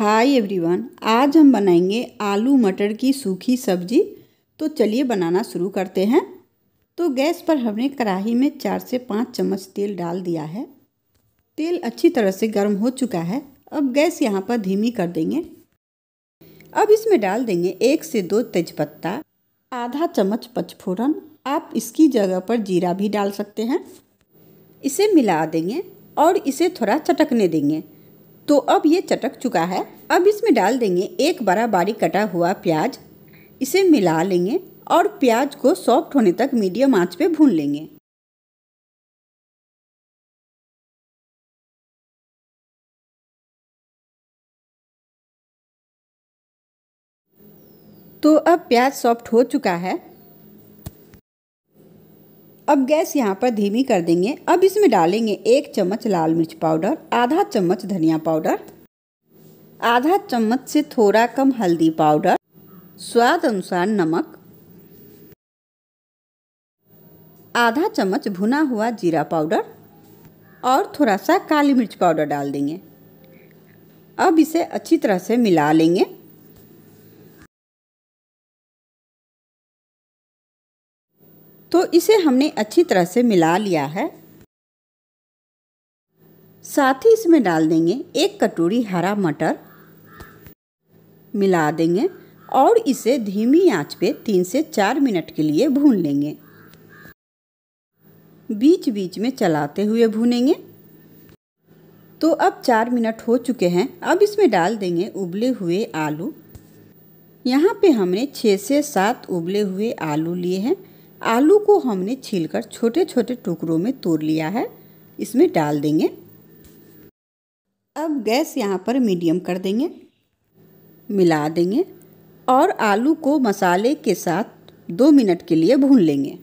Hi everyone, आज हम बनाएँगे आलू मटर की सूखी सब्ज़ी। तो चलिए बनाना शुरू करते हैं। तो गैस पर हमने कढ़ाई में चार से पाँच चम्मच तेल डाल दिया है। तेल अच्छी तरह से गर्म हो चुका है। अब गैस यहाँ पर धीमी कर देंगे। अब इसमें डाल देंगे एक से दो तेज़पत्ता, आधा चम्मच पचफोरन। आप इसकी जगह पर जीरा भी डाल सकते हैं। इसे मिला देंगे और इसे थोड़ा चटकने देंगे। तो अब ये चटक चुका है। अब इसमें डाल देंगे एक बड़ा बारीक कटा हुआ प्याज। इसे मिला लेंगे और प्याज को सॉफ्ट होने तक मीडियम आँच पे भून लेंगे। तो अब प्याज सॉफ्ट हो चुका है। अब गैस यहाँ पर धीमी कर देंगे। अब इसमें डालेंगे एक चम्मच लाल मिर्च पाउडर, आधा चम्मच धनिया पाउडर, आधा चम्मच से थोड़ा कम हल्दी पाउडर, स्वाद अनुसार नमक, आधा चम्मच भुना हुआ जीरा पाउडर और थोड़ा सा काली मिर्च पाउडर डाल देंगे। अब इसे अच्छी तरह से मिला लेंगे। तो इसे हमने अच्छी तरह से मिला लिया है। साथ ही इसमें डाल देंगे एक कटोरी हरा मटर। मिला देंगे और इसे धीमी आँच पे तीन से चार मिनट के लिए भून लेंगे। बीच बीच में चलाते हुए भूनेंगे। तो अब चार मिनट हो चुके हैं। अब इसमें डाल देंगे उबले हुए आलू। यहाँ पे हमने छः से सात उबले हुए आलू लिए हैं। आलू को हमने छीलकर छोटे छोटे टुकड़ों में तोड़ लिया है। इसमें डाल देंगे। अब गैस यहाँ पर मीडियम कर देंगे। मिला देंगे और आलू को मसाले के साथ दो मिनट के लिए भून लेंगे।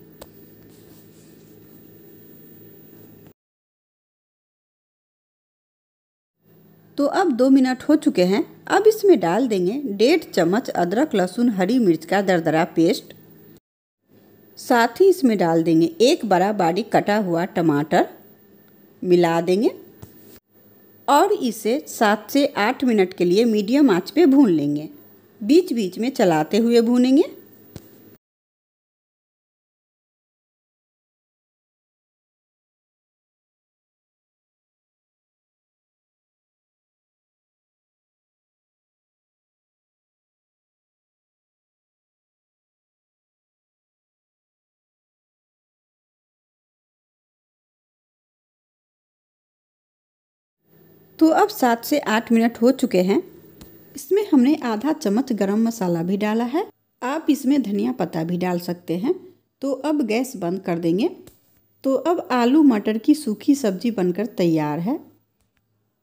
तो अब दो मिनट हो चुके हैं। अब इसमें डाल देंगे डेढ़ चम्मच अदरक लहसुन हरी मिर्च का दरदरा पेस्ट। साथ ही इसमें डाल देंगे एक बड़ा बारीक कटा हुआ टमाटर। मिला देंगे। और इसे सात से आठ मिनट के लिए मीडियम आँच पे भून लेंगे। बीच बीच में चलाते हुए भूनेंगे। तो अब सात से आठ मिनट हो चुके हैं। इसमें हमने आधा चम्मच गरम मसाला भी डाला है। आप इसमें धनिया पत्ता भी डाल सकते हैं। तो अब गैस बंद कर देंगे। तो अब आलू मटर की सूखी सब्ज़ी बनकर तैयार है।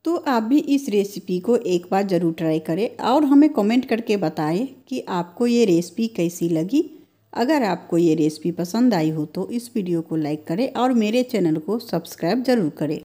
तो आप भी इस रेसिपी को एक बार ज़रूर ट्राई करें और हमें कमेंट करके बताएँ कि आपको ये रेसिपी कैसी लगी। अगर आपको ये रेसिपी पसंद आई हो तो इस वीडियो को लाइक करें और मेरे चैनल को सब्सक्राइब ज़रूर करें।